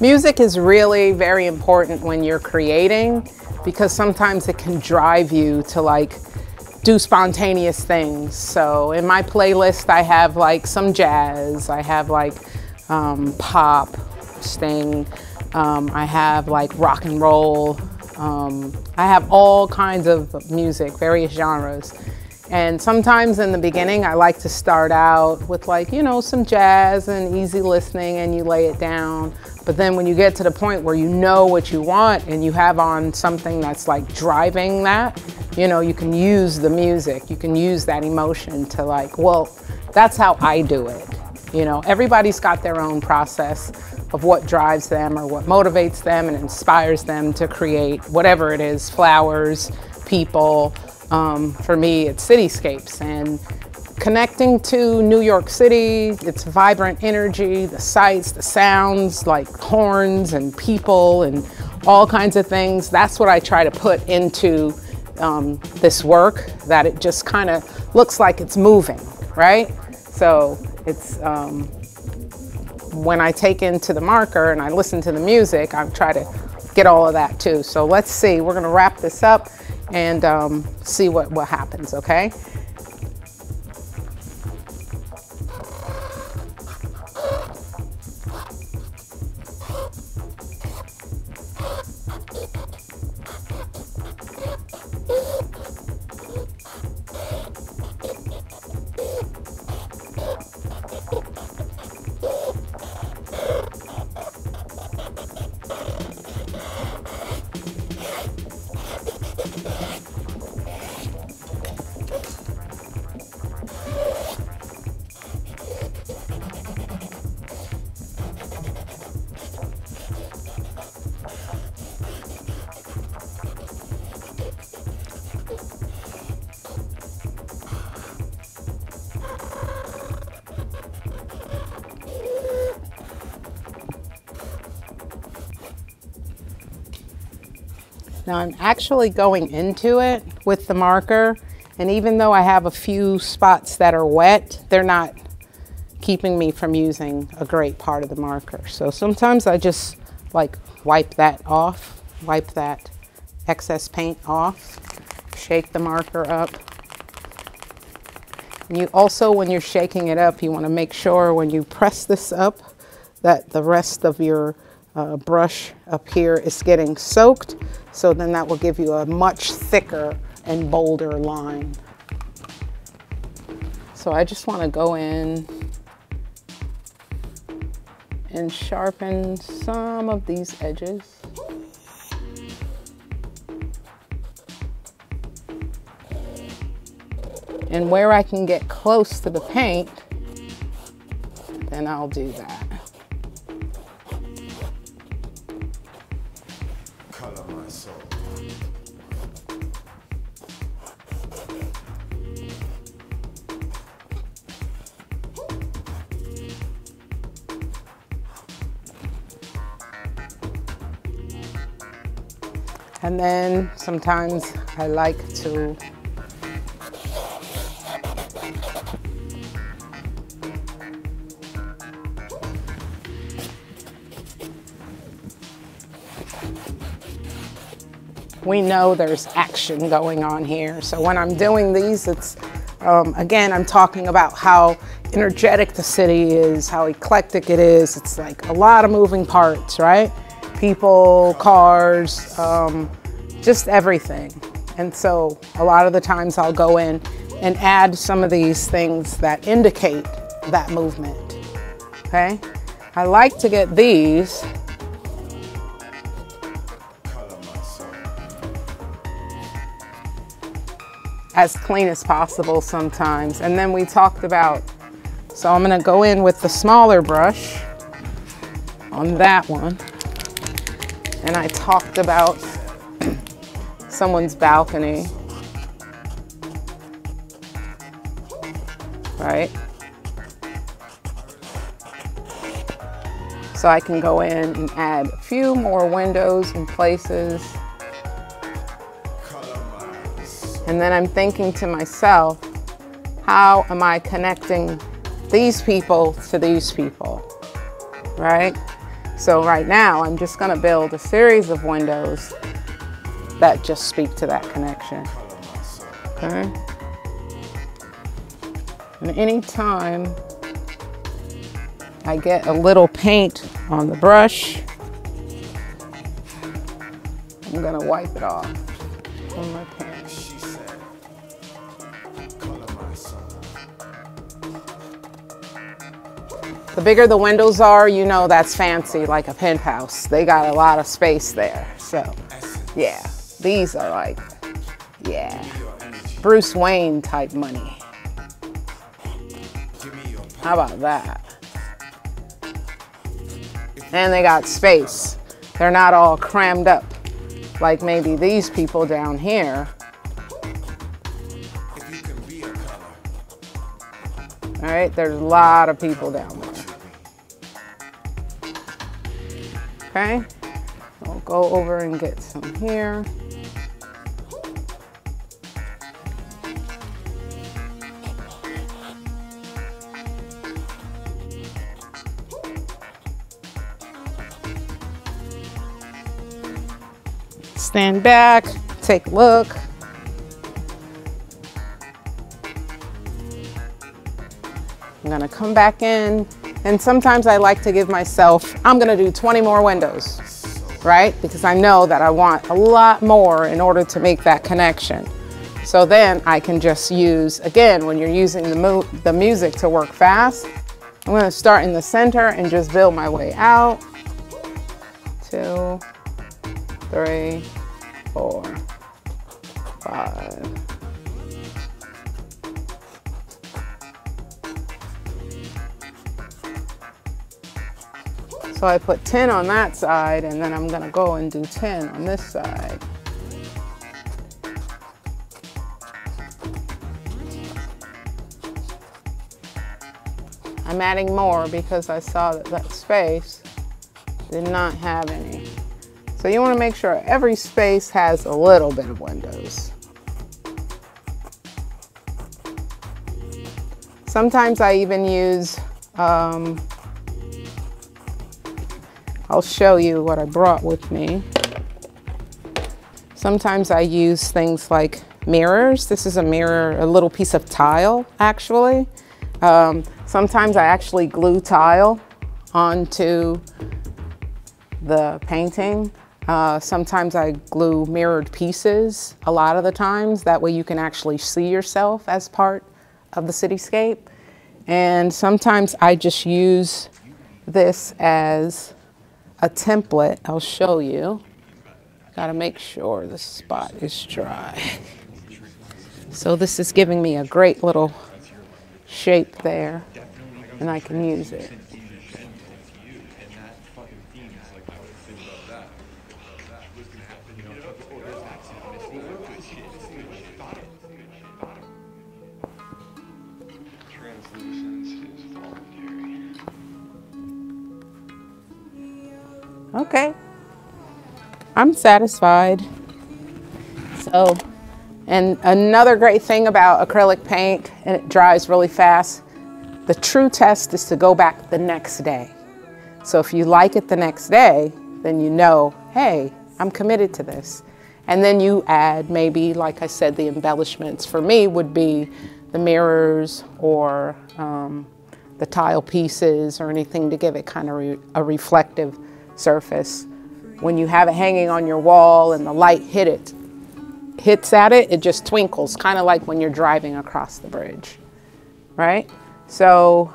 Music is really very important when you're creating because sometimes it can drive you to like do spontaneous things. So in my playlist, I have like some jazz, I have like um, pop, sting, um, I have like rock and roll. Um, I have all kinds of music, various genres. And sometimes in the beginning, I like to start out with like, you know, some jazz and easy listening and you lay it down. But then when you get to the point where you know what you want and you have on something that's like driving that, you know, you can use the music, you can use that emotion to like, well, that's how I do it. You know, everybody's got their own process of what drives them or what motivates them and inspires them to create whatever it is flowers, people. Um, for me, it's cityscapes and connecting to New York City, its vibrant energy, the sights, the sounds like horns and people and all kinds of things. That's what I try to put into um, this work, that it just kind of looks like it's moving, right? So it's um, when I take into the marker and I listen to the music, I try to get all of that too. So let's see, we're gonna wrap this up and um, see what, what happens, okay? Now I'm actually going into it with the marker and even though I have a few spots that are wet, they're not keeping me from using a great part of the marker. So sometimes I just like wipe that off, wipe that excess paint off, shake the marker up. And you also, when you're shaking it up, you want to make sure when you press this up that the rest of your uh, brush up here is getting soaked. So then that will give you a much thicker and bolder line. So I just want to go in and sharpen some of these edges. And where I can get close to the paint, then I'll do that. And then sometimes I like to we know there's action going on here. So when I'm doing these, it's, um, again, I'm talking about how energetic the city is, how eclectic it is. It's like a lot of moving parts, right? People, cars, um, just everything. And so a lot of the times I'll go in and add some of these things that indicate that movement, okay? I like to get these as clean as possible sometimes. And then we talked about, so I'm gonna go in with the smaller brush on that one. And I talked about someone's balcony, right? So I can go in and add a few more windows and places. And then I'm thinking to myself, how am I connecting these people to these people, right? So right now, I'm just gonna build a series of windows that just speak to that connection. Okay? And anytime I get a little paint on the brush, I'm gonna wipe it off The bigger the windows are, you know that's fancy, like a penthouse. They got a lot of space there. So, yeah, these are like, yeah, Bruce Wayne type money. How about that? And they got space. They're not all crammed up like maybe these people down here. All right, there's a lot of people down there. Okay, I'll go over and get some here. Stand back, take a look. I'm gonna come back in and sometimes I like to give myself, I'm gonna do 20 more windows, right? Because I know that I want a lot more in order to make that connection. So then I can just use, again, when you're using the, mu the music to work fast, I'm gonna start in the center and just build my way out. Two, three, four, five, So I put 10 on that side and then I'm gonna go and do 10 on this side. I'm adding more because I saw that that space did not have any. So you wanna make sure every space has a little bit of windows. Sometimes I even use um, I'll show you what I brought with me. Sometimes I use things like mirrors. This is a mirror, a little piece of tile, actually. Um, sometimes I actually glue tile onto the painting. Uh, sometimes I glue mirrored pieces a lot of the times. That way you can actually see yourself as part of the cityscape. And sometimes I just use this as a template. I'll show you. Got to make sure the spot is dry. So this is giving me a great little shape there and I can use it. Okay. I'm satisfied. So, and another great thing about acrylic paint, and it dries really fast, the true test is to go back the next day. So if you like it the next day, then you know, hey, I'm committed to this. And then you add maybe, like I said, the embellishments for me would be the mirrors or um, the tile pieces or anything to give it kind of re a reflective surface. When you have it hanging on your wall and the light hit it, hits at it, it just twinkles, kind of like when you're driving across the bridge, right? So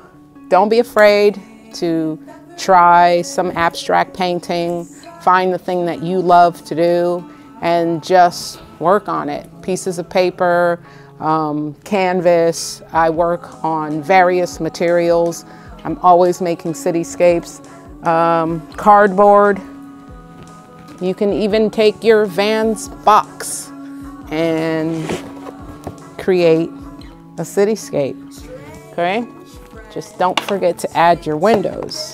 don't be afraid to try some abstract painting, find the thing that you love to do, and just work on it. Pieces of paper, um, canvas. I work on various materials. I'm always making cityscapes um, cardboard. You can even take your Vans box and create a cityscape, okay? Just don't forget to add your windows.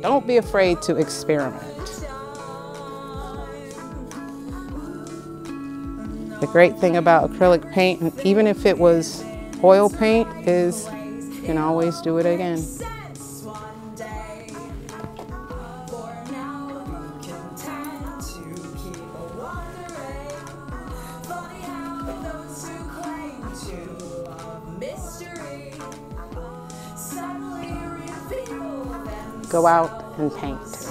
Don't be afraid to experiment. The great thing about acrylic paint, even if it was oil paint, is you can always do it again. Go out and paint.